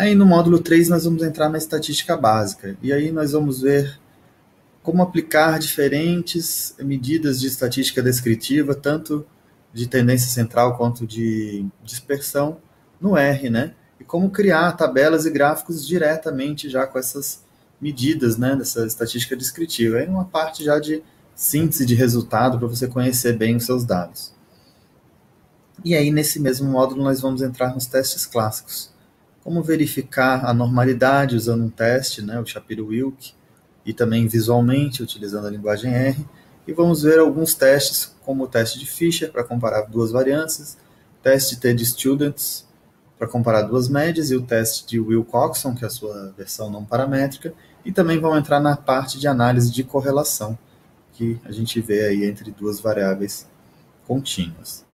Aí no módulo 3 nós vamos entrar na estatística básica, e aí nós vamos ver como aplicar diferentes medidas de estatística descritiva, tanto de tendência central quanto de dispersão, no R, né? E como criar tabelas e gráficos diretamente já com essas medidas, né, dessa estatística descritiva. Aí uma parte já de síntese de resultado para você conhecer bem os seus dados. E aí nesse mesmo módulo nós vamos entrar nos testes clássicos. Como verificar a normalidade usando um teste, né, o Shapiro-Wilk, e também visualmente utilizando a linguagem R. E vamos ver alguns testes, como o teste de Fisher para comparar duas variâncias, teste de TED Students para comparar duas médias e o teste de Wilcoxon, que é a sua versão não paramétrica, e também vão entrar na parte de análise de correlação, que a gente vê aí entre duas variáveis contínuas.